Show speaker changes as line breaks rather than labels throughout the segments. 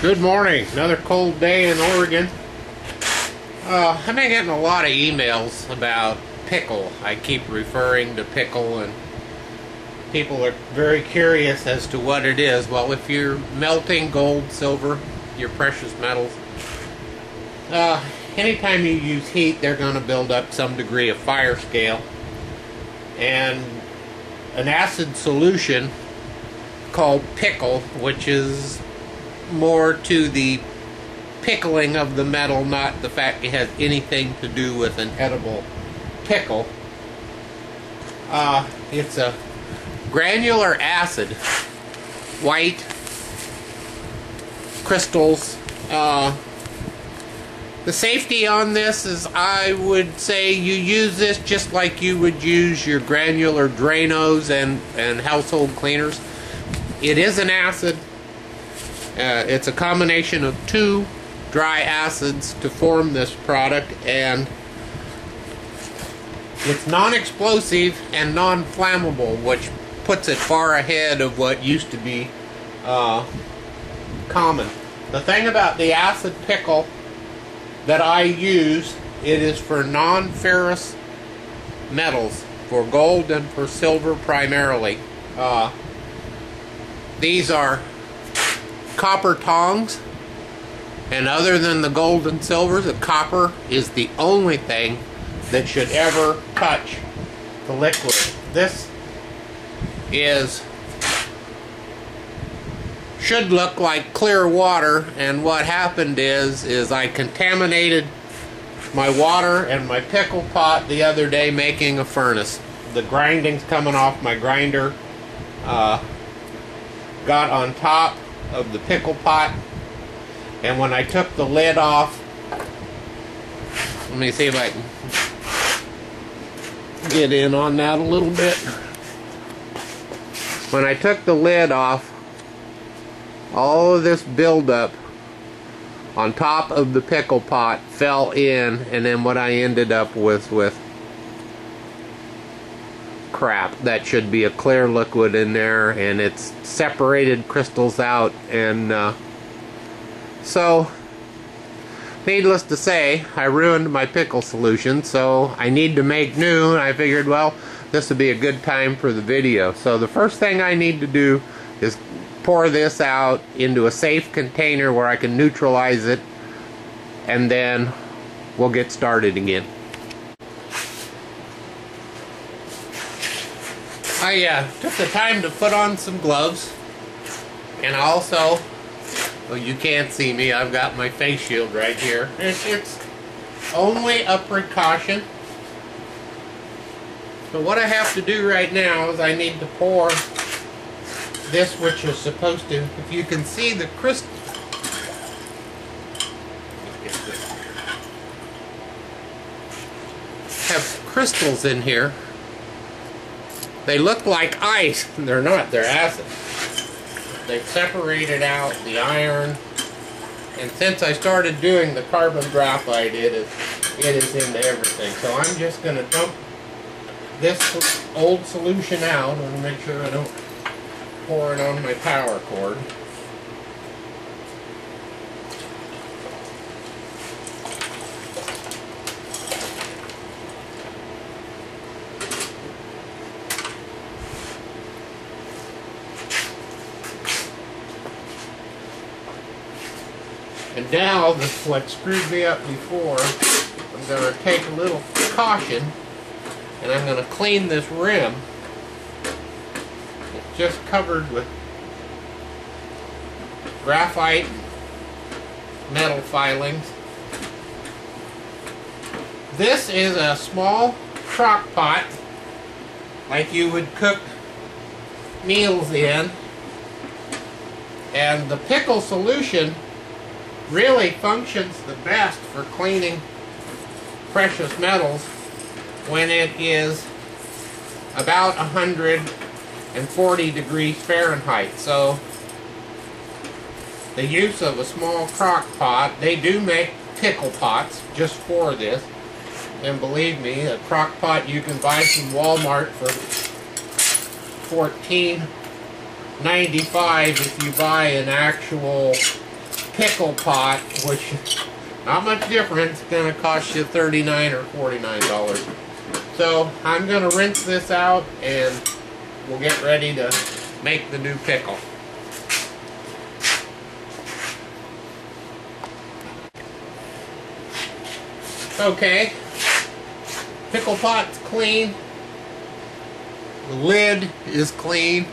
Good morning. Another cold day in Oregon. Uh, I've been getting a lot of emails about pickle. I keep referring to pickle, and people are very curious as to what it is. Well, if you're melting gold, silver, your precious metals, uh, anytime you use heat, they're going to build up some degree of fire scale. And an acid solution called pickle, which is more to the pickling of the metal, not the fact it has anything to do with an edible pickle. Uh, it's a granular acid, white crystals. Uh, the safety on this is I would say you use this just like you would use your granular Drano-S and, and household cleaners. It is an acid. Uh, it's a combination of two dry acids to form this product and it's non-explosive and non-flammable which puts it far ahead of what used to be uh, common. The thing about the acid pickle that I use, it is for non-ferrous metals, for gold and for silver primarily. Uh, these are copper tongs. And other than the gold and silver, the copper is the only thing that should ever touch the liquid. This is should look like clear water and what happened is is I contaminated my water and my pickle pot the other day making a furnace. The grinding's coming off my grinder. Uh, got on top of the pickle pot. And when I took the lid off let me see if I can get in on that a little bit. When I took the lid off all of this buildup on top of the pickle pot fell in and then what I ended up with with crap that should be a clear liquid in there and it's separated crystals out and uh, so needless to say I ruined my pickle solution so I need to make new and I figured well this would be a good time for the video. So the first thing I need to do is pour this out into a safe container where I can neutralize it and then we'll get started again I uh, took the time to put on some gloves. And also well you can't see me. I've got my face shield right here. It's, it's only a precaution. So what I have to do right now is I need to pour this which is supposed to if you can see the crystal. Have crystals in here they look like ice. They're not. They're acid. They've separated out the iron. And since I started doing the carbon graphite, it is, it is into everything. So I'm just going to dump this old solution out and make sure I don't pour it on my power cord. Now, this what screwed me up before, I'm going to take a little caution and I'm going to clean this rim. It's just covered with graphite metal filings. This is a small crock pot like you would cook meals in. And the pickle solution really functions the best for cleaning precious metals when it is about 140 degrees Fahrenheit. So the use of a small crock pot, they do make pickle pots just for this. And believe me, a crock pot you can buy from Walmart for $14.95 if you buy an actual pickle pot, which not much different. It's going to cost you 39 or $49. So I'm going to rinse this out and we'll get ready to make the new pickle. Okay, pickle pot's clean. The lid is clean.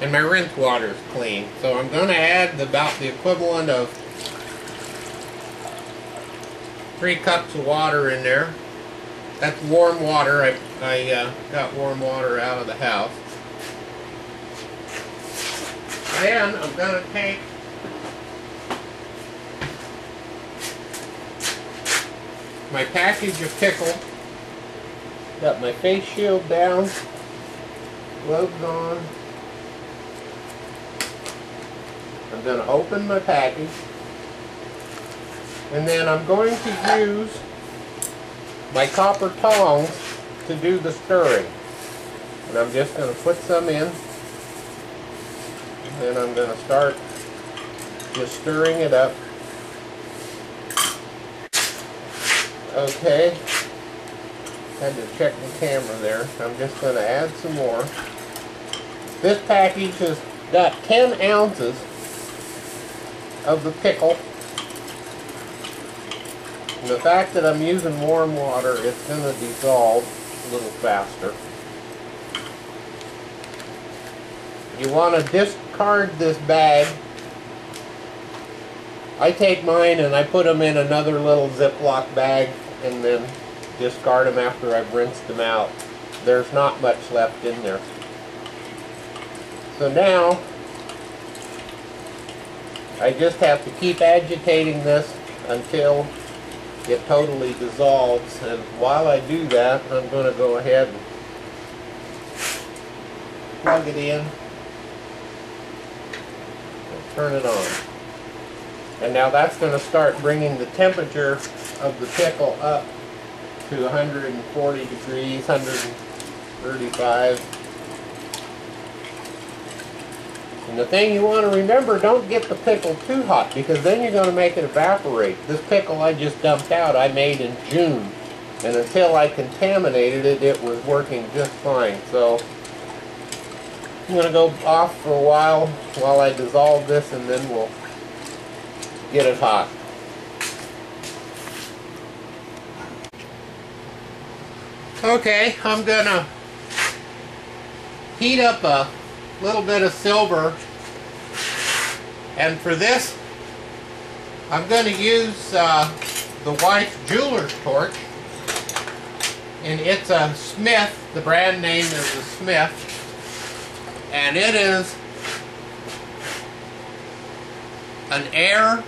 And my rinse water is clean. So I'm going to add about the equivalent of three cups of water in there. That's warm water. I, I uh, got warm water out of the house. Then I'm going to take my package of pickle. Got my face shield down, gloves on. I'm going to open my package. And then I'm going to use my copper tongs to do the stirring. And I'm just going to put some in. And then I'm going to start just stirring it up. Okay. Had to check the camera there. I'm just going to add some more. This package has got 10 ounces of the pickle. And the fact that I'm using warm water, it's going to dissolve a little faster. You want to discard this bag. I take mine and I put them in another little Ziploc bag and then discard them after I've rinsed them out. There's not much left in there. So now, I just have to keep agitating this until it totally dissolves. And while I do that, I'm going to go ahead and plug it in and turn it on. And now that's going to start bringing the temperature of the pickle up to 140 degrees, 135. And the thing you want to remember, don't get the pickle too hot because then you're going to make it evaporate. This pickle I just dumped out, I made in June. And until I contaminated it, it was working just fine. So I'm going to go off for a while while I dissolve this and then we'll get it hot. Okay, I'm gonna heat up a little bit of silver. And for this I'm going to use uh, the Weiss jeweler's torch. And it's a Smith the brand name is a Smith. And it is an air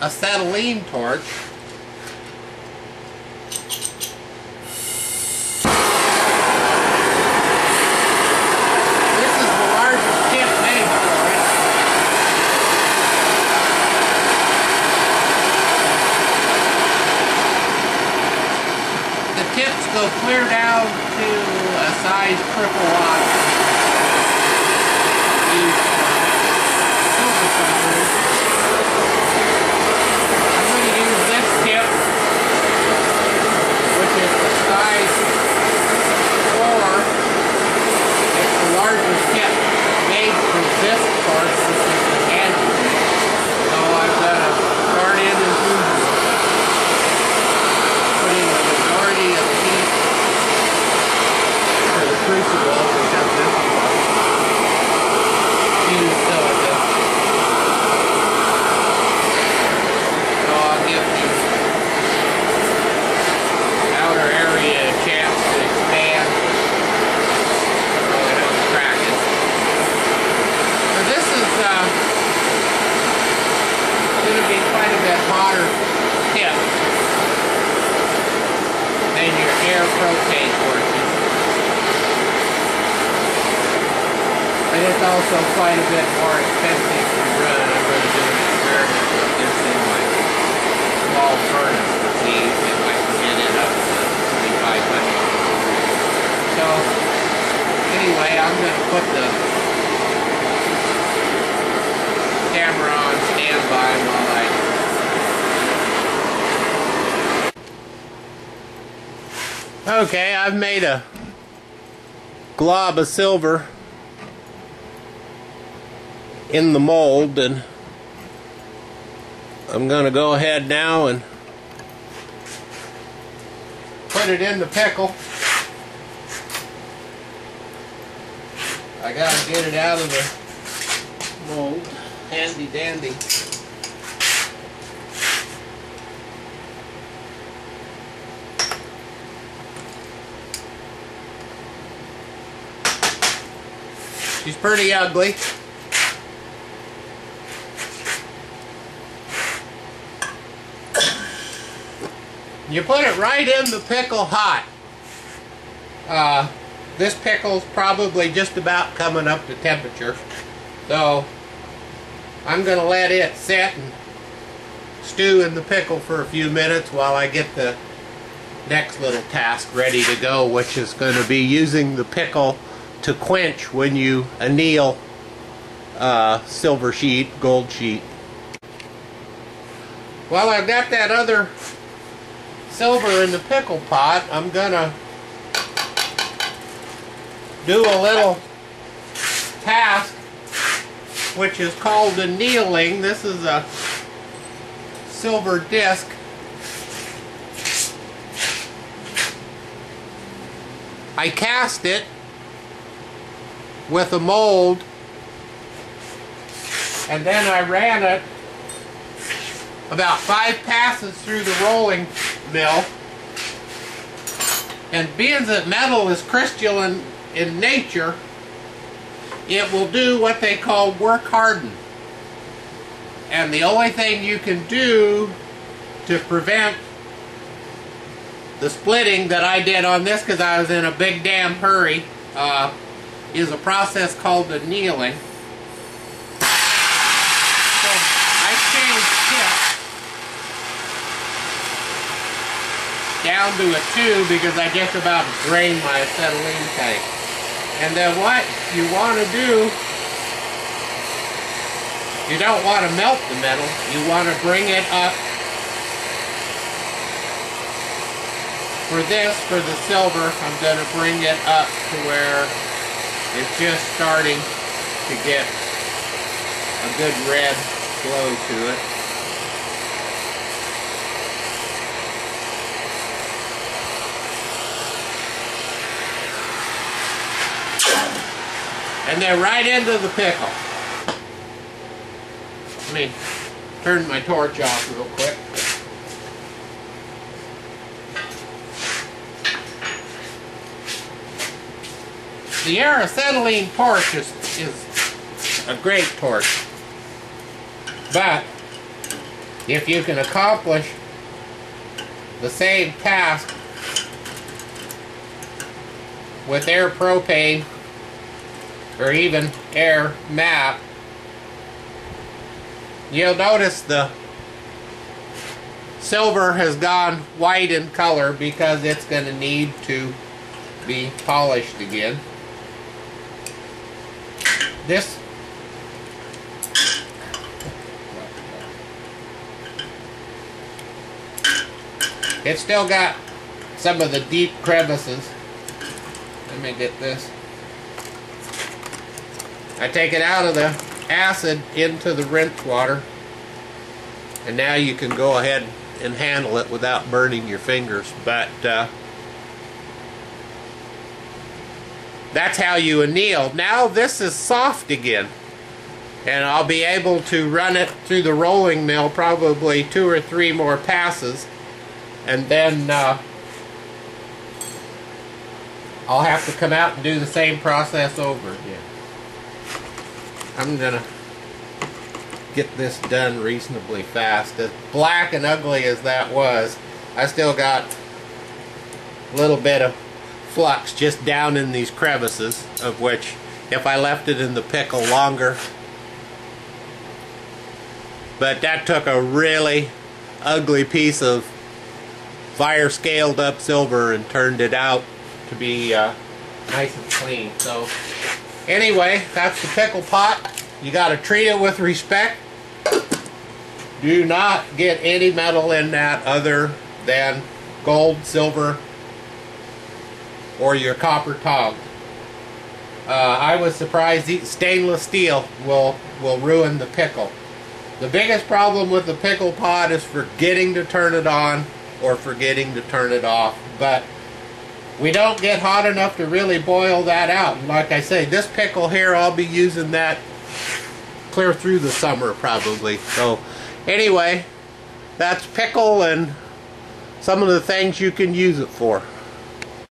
acetylene torch go clear down to a size triple wide. Use silver suckers. I'm going to use this tip, which is the size 4. It's the largest tip made for this part, which is the handle. So I'm going to start in as usual. Putting the majority of the heat to the crucible, which has this fused silica. So I'll give the outer area a chance to expand. Really don't crack it. So this is uh, going to be quite a bit hotter tip than your air propane torches. But it's also quite a bit more expensive to run. I'm going to do an experiment with this in my small furnace to see if I can get it up to 2500. So, anyway, I'm going to put the camera on standby while I... Okay, I've made a glob of silver in the mold and I'm going to go ahead now and put it in the pickle. I got to get it out of the mold. Handy dandy. She's pretty ugly. You put it right in the pickle hot. Uh, this pickle's probably just about coming up to temperature. So I'm going to let it sit and stew in the pickle for a few minutes while I get the next little task ready to go, which is going to be using the pickle to quench when you anneal uh, silver sheet, gold sheet. Well, I've got that other silver in the pickle pot, I'm gonna do a little task which is called annealing. This is a silver disc. I cast it with a mold and then I ran it about five passes through the rolling mill. And being that metal is crystalline in nature, it will do what they call work harden. And the only thing you can do to prevent the splitting that I did on this because I was in a big damn hurry uh, is a process called annealing. So I changed tips down to a 2 because I just about drained my acetylene tank. And then what you want to do, you don't want to melt the metal, you want to bring it up for this, for the silver, I'm going to bring it up to where it's just starting to get a good red glow to it. And then right into the pickle. Let me turn my torch off real quick. The acetylene torch is, is a great torch. But if you can accomplish the same task with air propane or even air MAPP, you'll notice the silver has gone white in color because it's going to need to be polished again. This it's still got some of the deep crevices. Let me get this. I take it out of the acid into the rinse water and now you can go ahead and handle it without burning your fingers but uh, that's how you anneal now this is soft again and I'll be able to run it through the rolling mill probably two or three more passes and then uh, I'll have to come out and do the same process over again. I'm gonna get this done reasonably fast. As black and ugly as that was, I still got a little bit of flux just down in these crevices, of which if I left it in the pickle longer, but that took a really ugly piece of fire scaled up silver and turned it out to be uh, nice and clean. So Anyway, that's the pickle pot. You got to treat it with respect. Do not get any metal in that other than gold, silver, or your copper tog. Uh, I was surprised stainless steel will will ruin the pickle. The biggest problem with the pickle pot is forgetting to turn it on or forgetting to turn it off. But we don't get hot enough to really boil that out. And like I say, this pickle here, I'll be using that clear through the summer probably. So anyway, that's pickle and some of the things you can use it for.